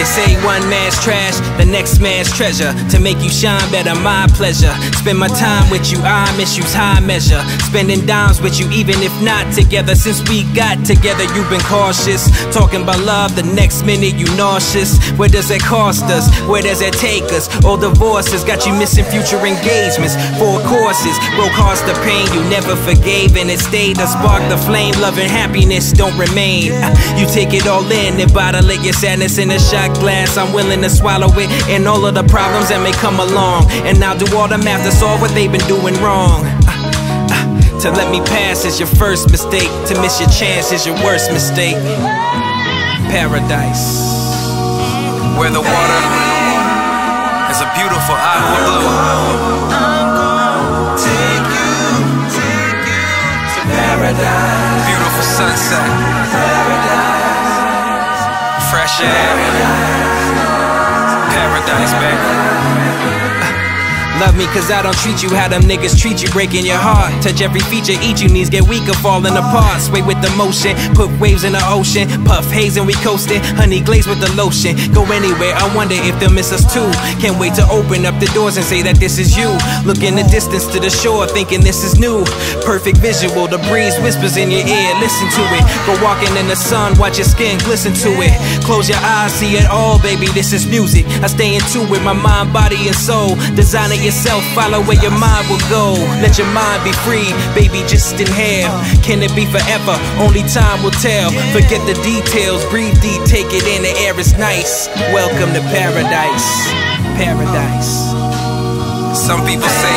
They say one man's trash, the next man's treasure. To make you shine better, my pleasure. Spend my time with you, I miss you's high measure. Spending dimes with you, even if not together. Since we got together, you've been cautious. Talking about love, the next minute you nauseous. Where does it cost us? Where does it take us? All divorces got you missing future engagements. Four courses, broke hearts the pain you never forgave, and it stayed to spark the flame. Love and happiness don't remain. You take it all in and bottle it, your sadness in a shot glass. I'm willing to swallow it and all of the problems that may come along. And I'll do all the math to solve what they've been doing wrong. Ah, ah, to let me pass is your first mistake. To miss your chance is your worst mistake. Paradise. Where the water is a beautiful aqua blue. I'm gonna take you to paradise. Beautiful sunset. Paradise. Fresh air. Love me cause I don't treat you how them niggas treat you, breaking your heart. Touch every feature, eat you, knees get weaker, falling apart. Sway with the motion, put waves in the ocean. Puff haze and we coasting, honey glaze with the lotion. Go anywhere, I wonder if they'll miss us too. Can't wait to open up the doors and say that this is you. Look in the distance to the shore, thinking this is new. Perfect visual, the breeze whispers in your ear, listen to it. Go walking in the sun, watch your skin glisten to it. Close your eyes, see it all, baby, this is music. I stay in tune with my mind, body, and soul. Designing yourself, follow where your mind will go. Let your mind be free, baby, just inhale. Can it be forever? Only time will tell. Forget the details, breathe deep, take it in, the air is nice. Welcome to paradise. Paradise. Some people say